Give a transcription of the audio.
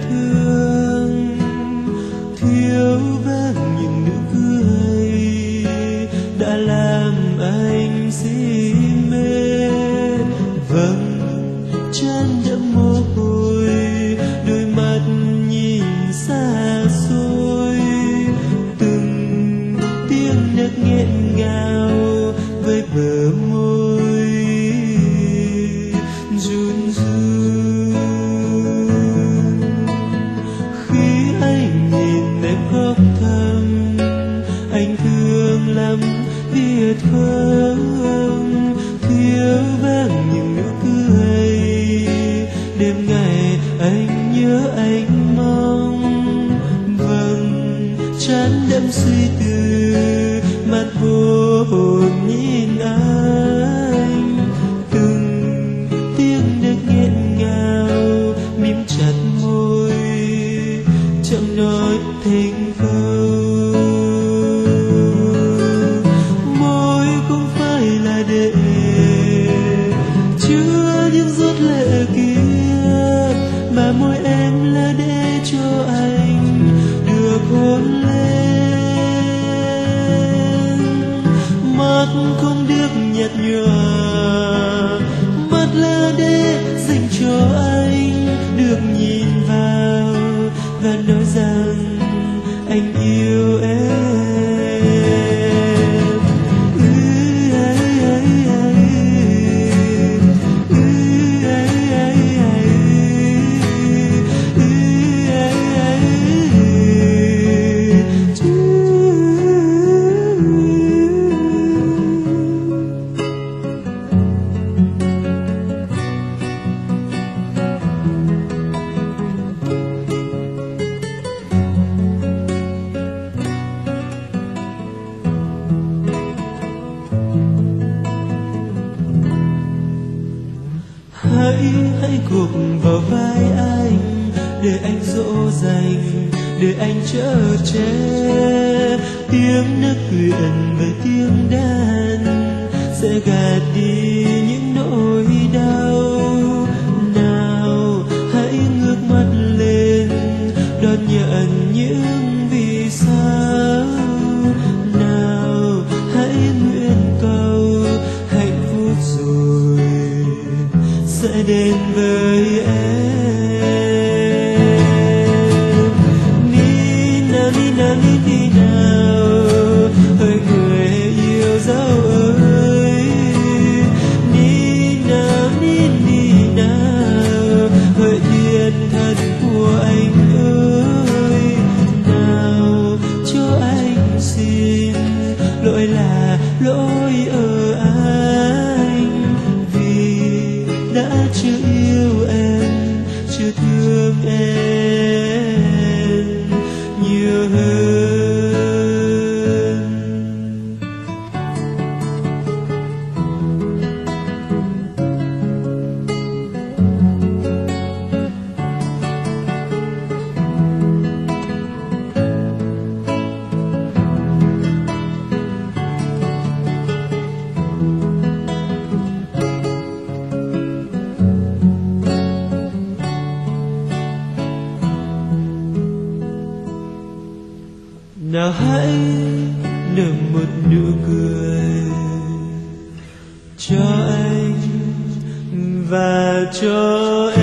to suy tư, mắt vô hồn nhìn anh. Từng tiếng được nghẹn ngào, mím chặt môi chẳng nói thành câu. nhớ gục vào vai anh, để anh dỗ dành, để anh chở che. Tiếng nấc quyện và tiếng đàn sẽ gạt đi você nào hãy nở một nụ cười cho anh và cho em.